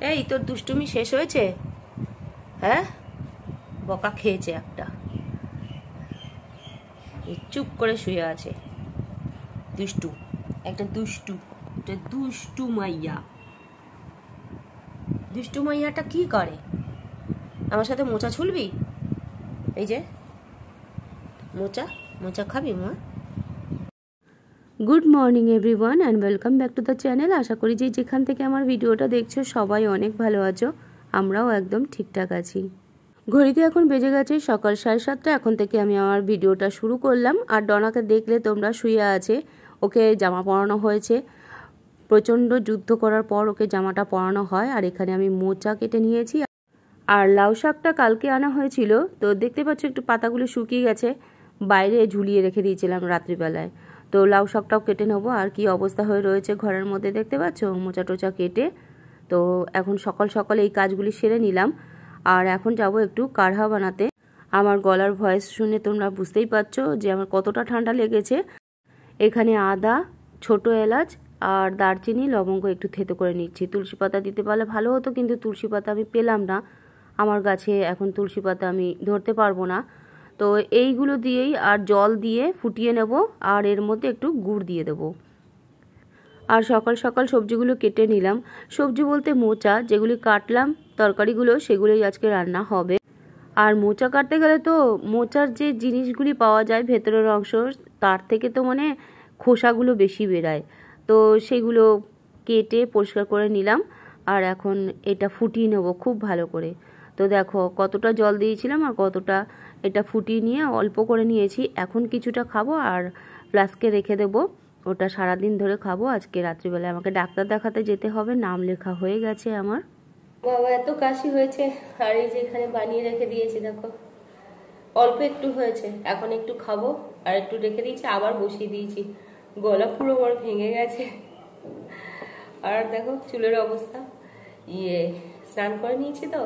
এই, তোর দুষ্টুমি শেষ হয়েছে? হ্যাঁ? বকা খেয়েছে একটা। চুপ করে শুয়ে আছে। দুষ্টু, একটা দুষ্টু একটা দুষ্টু মাইয়া। দুষ্টু মাইয়াটা কি করে? আমার সাথে মোচা ছুলবি? এই যে, মোচা মোচা খাবি মা? Good morning everyone and welcome back to the channel আশা করি যে যেখান থেকে আমার ভিডিওটা দেখছ, সবাই অনেক ভালো আছো। আমরাও একদম ঠিকঠাক আছি। ঘড়িতে এখন বেজে গেছে সকাল সাড়ে সাতটা। এখন থেকে আমি আমার ভিডিওটা শুরু করলাম। আর ডনাকে দেখলে তোমরা শুয়ে আছে। ওকে জামা পরানো হয়েছে। প্রচণ্ড যুদ্ধ করার পর ওকে জামাটা পরানো হয়। আর এখানে আমি মোচা কেটে নিয়েছি। আর লাউ শাকটা কালকে আনা হয়েছিল। তো দেখতে পাচ্ছ একটু পাতাগুলো শুকিয়ে গেছে। বাইরে ঝুলিয়ে রেখে দিয়েছিলাম রাত্রিবেলায়। তো লাউ শাকটাও কেটে নেব। আর কি অবস্থা হয়ে রয়েছে ঘরের মধ্যে দেখতে পাচ্ছ? মোচা টোচা কেটে। তো এখন সকাল সকাল এই কাজগুলি সেরে নিলাম। আর এখন যাব একটু কাঢ়া বানাতে। আমার গলার ভয়েস শুনে তোমরা বুঝতেই পারছ যে আমার কতটা ঠান্ডা লেগেছে। এখানে আদা, ছোট এলাচ আর দারচিনি, লবঙ্গ একটু থেতো করে নিচ্ছি। তুলসী পাতা দিতে পারলে ভালো হতো, কিন্তু তুলসী পাতা আমি পেলাম না। আমার গাছে এখন তুলসী পাতা আমি ধরতে পারব না। তো এইগুলো দিয়েই আর জল দিয়ে ফুটিয়ে নেব আর এর মধ্যে একটু গুড় দিয়ে দেবো। আর সকাল সকাল সবজিগুলো কেটে নিলাম। সবজি বলতে মোচা, যেগুলি কাটলাম, তরকারিগুলো, সেগুলোই আজকে রান্না হবে। আর মোচা কাটতে গেলে তো মোচার যে জিনিসগুলি পাওয়া যায় ভেতরের অংশ, তার থেকে তো মানে খোসাগুলো বেশি বেরায়। তো সেগুলো কেটে পরিষ্কার করে নিলাম। আর এখন এটা ফুটিয়ে নেব খুব ভালো করে। তো দেখো, কতটা জল দিয়েছিলাম আর কতটা এটা ফুটিয়ে নিয়ে অল্প করে নিয়েছি। এখন কিছুটা খাব আর ফ্লাস্কে রেখে দেবো। ওটা সারাদিন ধরে খাব। আজকে রাত্রিবেলায় আমাকে ডাক্তার দেখাতে যেতে হবে। নাম লেখা হয়ে গেছে আমার। বাবা, এত কাশি হয়েছে। আর এই যে এখানে বানিয়ে রেখে দিয়েছি, দেখো। অল্প একটু হয়েছে। এখন একটু খাব আর একটু রেখে দিয়েছি, আবার বসিয়ে দিয়েছি। গলা পুরো আমার ভেঙে গেছে। আর দেখো, চুলের অবস্থা। ইয়ে স্নান করে নিয়েছি তো?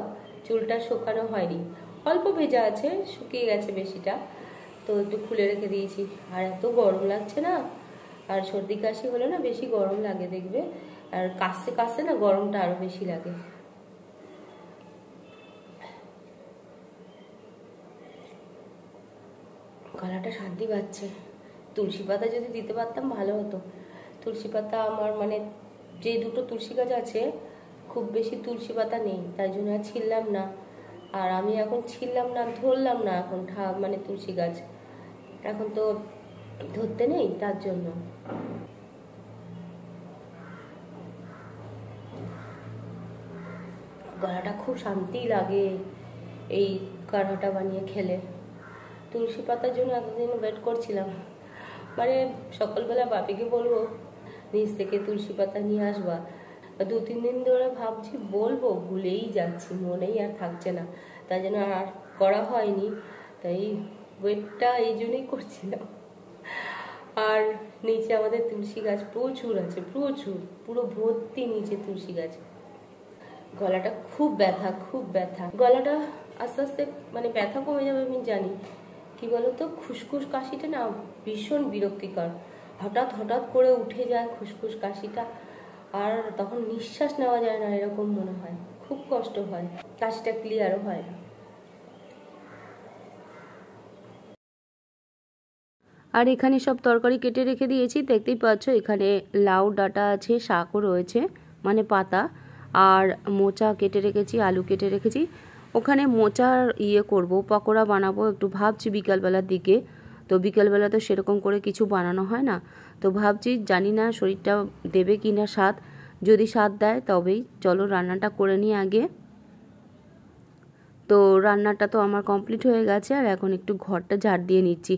চুলটা শুকানো হয়নি। অল্প ভেজা আছে, শুকিয়ে গেছে বেশিটা। তো একটু খুলে রেখে দিয়েছি। আর এত গরম লাগছে না। আর সর্দি কাশি হলে না বেশি গরম লাগে দেখবে। আর কাশতে কাশতে না গরমটা আরও বেশি লাগে। গলাটা শান্তি পাচ্ছে। তুলসী পাতা যদি দিতে পারতাম ভালো হতো। তুলসী পাতা আমার মানে যে দুটো তুলসী গাছ আছে খুব বেশি তুলসী পাতা নেই তাই জন্য আর ছিললাম না। আর আমি এখন ছিললাম না, ধরলাম না এখন মানে তুলসী গাছ। এখন তো ধরতে নেই তার জন্য। গলাটা খুব শান্তি লাগে এই কাঢ়াটা বানিয়ে খেলে। তুলসী পাতার জন্য এতদিন ওয়েট করছিলাম। মানে সকালবেলা বাপিকে বলব, নিচ থেকে তুলসী পাতা নিয়ে আসবা। দু, তিন দিন ধরে ভাবছি, বলব, ভুলেই যাচ্ছি, মনেই আর থাকছে না। তাই জন্য আর করা হয়নি, তাই ওয়েটটা এই জন্যই করছিলাম। আর নিচে আমাদের তুলসী গাছ প্রচুর আছে, প্রচুর, পুরো ভর্তি নিচে তুলসী গাছ। গলাটা খুব ব্যথা খুব ব্যথা। গলাটা আস্তে আস্তে মানে ব্যথা কমে যাবে, আমি জানি। কি বলতো, খুসখুস কাশিটা না ভীষণ বিরক্তিকর। হঠাৎ হঠাৎ করে উঠে যায় খুসখুস কাশিটা। আর তখন নিঃশ্বাস নেওয়া যায় না এরকম মনে হয়। খুব কষ্ট হয়। কাশিটা ক্লিয়ারও হয় না। আর এখানে সব তরকারি কেটে রেখে দিয়েছি। দেখতেই পাচ্ছ, এখানে লাউ, ডাটা আছে, শাকও রয়েছে মানে পাতা। আর মোচা কেটে রেখেছি, আলু কেটে রেখেছি। ওখানে মোচার ইয়ে করব, পকোড়া বানাবো। একটু ভাবছি বিকালবেলার দিকে। তো বিকালবেলা তো সেরকম করে কিছু বানানো হয় না। তো ভাবছি জানি না শরীরটা দেবে কি না স্বাদ। যদি স্বাদ দেয় তবেই চলো রান্নাটা করে নিই আগে। তো রান্নাটা তো আমার কমপ্লিট হয়ে গেছে আর এখন একটু ঘরটা ঝাড় দিয়ে নিচ্ছি।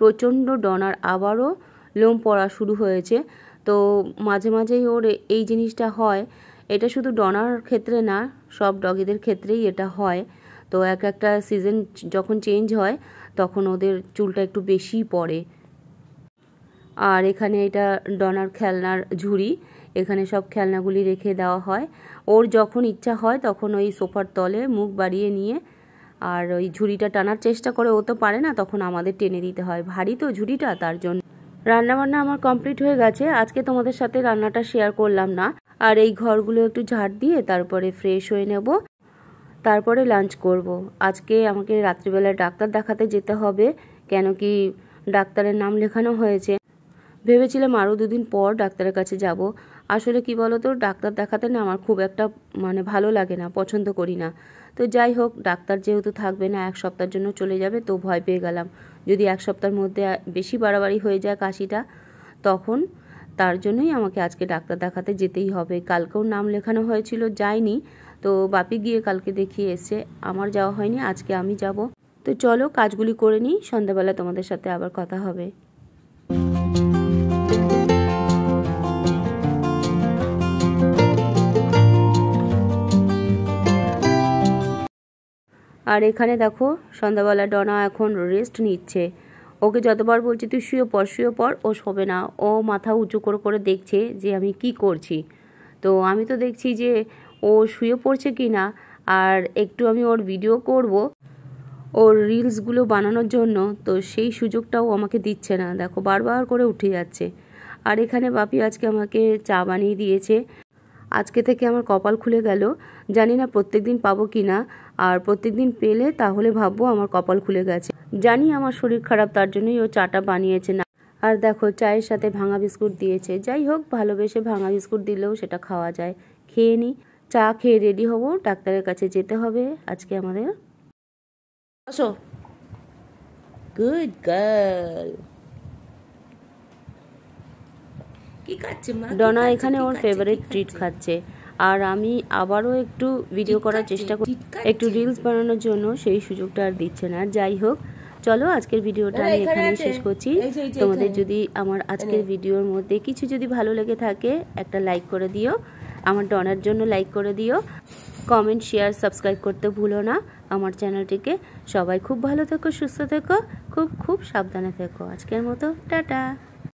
প্রচণ্ড ডনার আবারও লোম পড়া শুরু হয়েছে। তো মাঝে মাঝেই ওর এই জিনিসটা হয়। এটা শুধু ডনার ক্ষেত্রে না, সব ডগিদের ক্ষেত্রেই এটা হয়। তো এক একটা সিজন যখন চেঞ্জ হয়, তখন ওদের চুলটা একটু বেশি পড়ে। আর এখানে এটা ডনার খেলনার ঝুড়ি। এখানে সব খেলনাগুলি রেখে দেওয়া হয়। ওর যখন ইচ্ছা হয় তখন ওই সোফার তলে মুখ বাড়িয়ে নিয়ে আর ওই ঝুড়িটা টানার চেষ্টা করে। ও তো পারে না, তখন আমাদের টেনে দিতে হয়। ভারী তো ঝুড়িটা তার জন্য। রান্নাবান্না আমার কমপ্লিট হয়ে গেছে। আজকে তোমাদের সাথে রান্নাটা শেয়ার করলাম না। আর এই ঘরগুলো একটু ঝাড় দিয়ে তারপরে ফ্রেশ হয়ে নেব। তারপরে লাঞ্চ করব। আজকে আমাকে রাত্রিবেলায় ডাক্তার দেখাতে যেতে হবে। কেন কি ডাক্তারের নাম লেখানো হয়েছে। ভেবেছিলাম আরও দুদিন পর ডাক্তারের কাছে যাব। আসলে কি বলতো, ডাক্তার দেখাতে না আমার খুব একটা মানে ভালো লাগে না, পছন্দ করি না। তো যাই হোক, ডাক্তার যেহেতু থাকবে না, এক সপ্তাহের জন্য চলে যাবে, তো ভয় পেয়ে গেলাম। যদি এক সপ্তাহের মধ্যে বেশি বাড়াবাড়ি হয়ে যায় কাশিটা, তখন তার জন্যই আমাকে আজকে ডাক্তার দেখাতে যেতেই হবে। কালকেও নাম লেখানো হয়েছিল, যাইনি। তো বাপি গিয়ে কালকে দেখিয়ে এসে, আমার যাওয়া হয়নি, আজকে আমি যাব। তো চলো, কাজগুলি করে নিই, সন্ধ্যাবেলা তোমাদের সাথে আবার কথা হবে। আর এখানে দেখো, সন্ধ্যাবেলা ডনা এখন রেস্ট নিচ্ছে। ওকে যতবার বলছি, তুই শুয়ে পর শুয়ে পর ও শোবে না। ও মাথা উঁচু করে করে দেখছে যে আমি কি করছি। তো আমি তো দেখছি যে ও শুয়ে পড়ছে কি না, আর একটু আমি ওর ভিডিও করব, ওর রিলসগুলো বানানোর জন্য। তো সেই সুযোগটাও আমাকে দিচ্ছে না। দেখো, বারবার করে উঠে যাচ্ছে। আর এখানে বাপি আজকে আমাকে চা বানিয়ে দিয়েছে। আজকে থেকে আমার কপাল খুলে গেল। জানি না প্রত্যেক দিন পাবো কি না আর প্রত্যেক দিন পেলে তাহলে ভাববো আমার কপাল খুলে গেছে। জানি আমার শরীর খারাপ, তার জন্যই ও চাটা বানিয়েছে না। আর দেখো, চায়ের সাথে ভাঙা বিস্কুট দিয়েছে। যাই হোক, ভালোবেসে ভাঙা বিস্কুট দিলেও সেটা খাওয়া যায়। খেয়ে নিই চা খেয়ে রেডি হব, ডাক্তারের কাছে যেতে হবে আজকে আমাদের। আসো। গুড গার্ল কি খাচ্ছে মা ডনা এখানে ওর ফেভারিট ট্রিট খাচ্ছে? আর আমি আবারও একটু ভিডিও করার চেষ্টা করি একটু রিলস বানানোর জন্য সেই সুযোগটা আর দিচ্ছে না। যাই হোক চলো আজকের ভিডিওটা আমি এখানে শেষ করছি। তোমাদের যদি আমার আজকের ভিডিওর মধ্যে কিছু যদি ভালো লেগে থাকে একটা লাইক করে দিও। আমার ডনার জন্য লাইক করে দিও। কমেন্ট শেয়ার সাবস্ক্রাইব করতে ভুলো না। আমার চ্যানেলটিকে সবাই খুব ভালো থেকো সুস্থ থেকো খুব খুব সাবধানে থেকো। আজকের মতো টাটা।